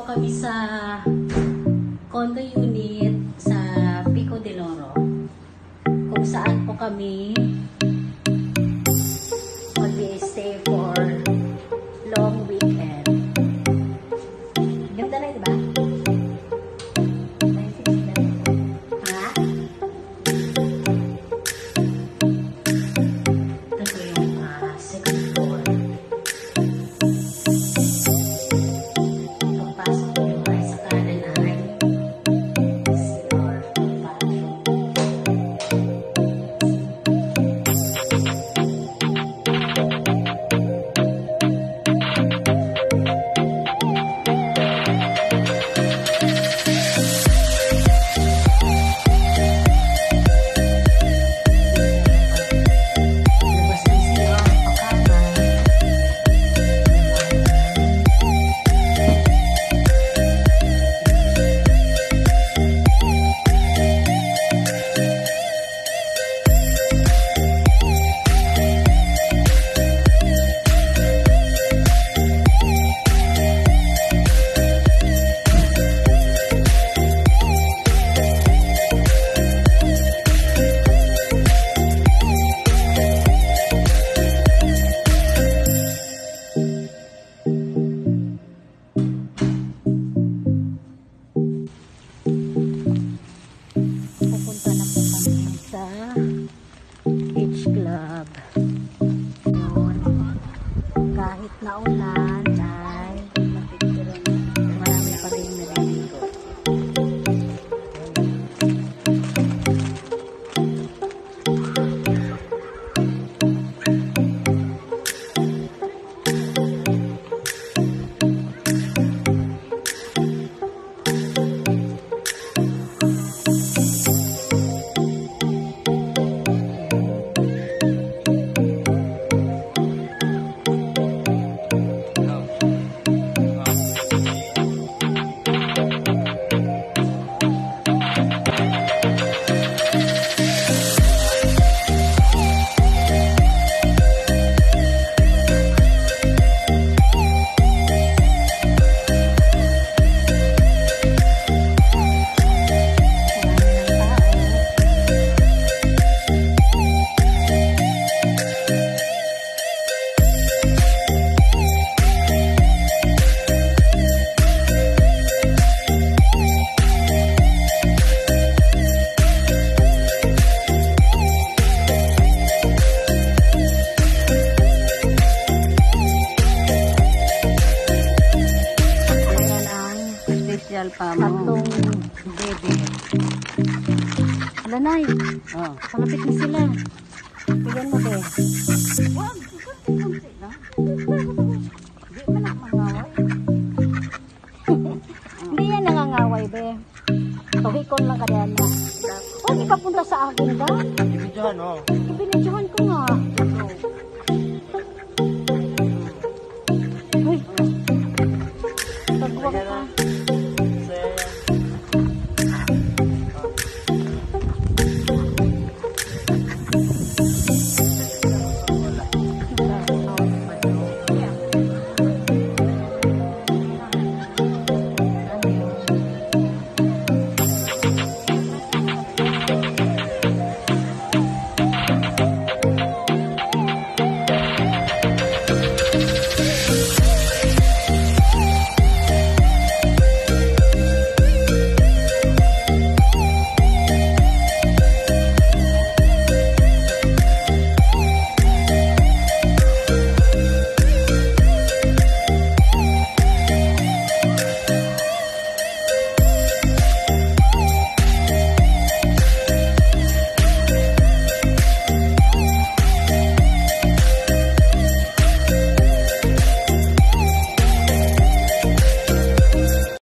po kami sa condo unit sa Pico de Loro. Kung saan po kami mag stay Special pa mo. tatlong bebe. Alanay, Oh. malapit na sila. Bigyan mo be. Wag, kunti-kunti na. Di man na mangaway. Hindi yan nangangaway be. Tuhikon lang ka na. Huwag ipapunta sa akin ba? Ibidyohan, oh. Ibinidyohan ko nga.